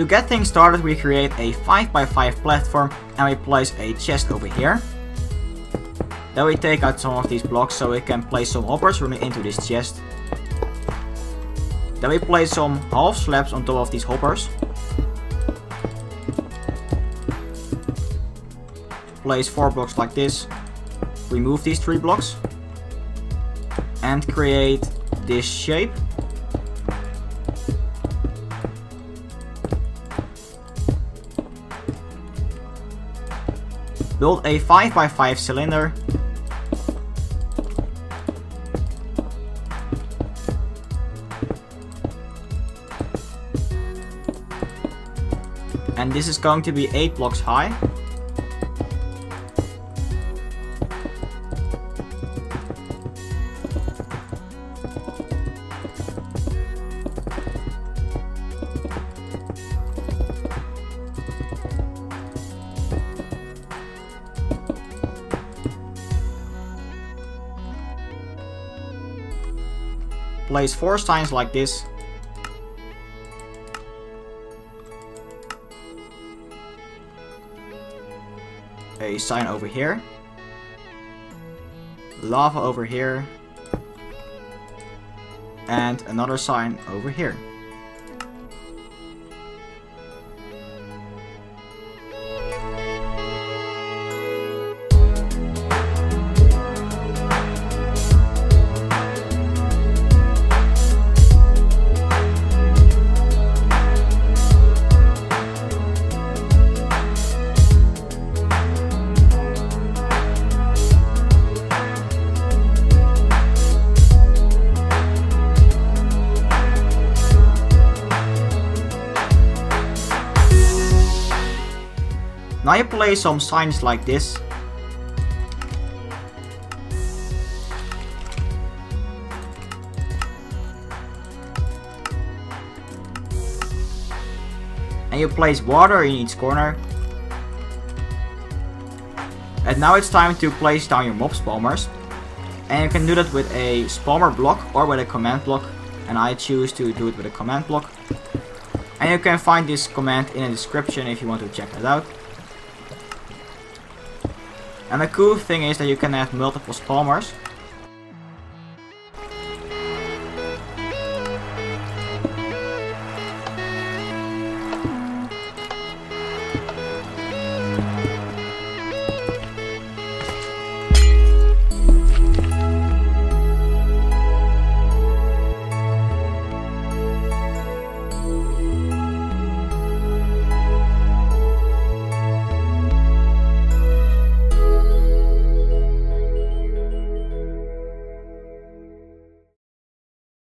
To get things started we create a 5x5 platform and we place a chest over here. Then we take out some of these blocks so we can place some hoppers running into this chest. Then we place some half slabs on top of these hoppers. Place 4 blocks like this. Remove these 3 blocks. And create this shape. Build a 5x5 cylinder and this is going to be 8 blocks high. Place 4 signs like this a sign over here. Lava over here. And another sign over here. Now you place some signs like this. And you place water in each corner. And now it's time to place down your mob spawners. And you can do that with a spawner block or with a command block. And I choose to do it with a command block. And you can find this command in the description if you want to check that out. And the cool thing is that you can have multiple spawners.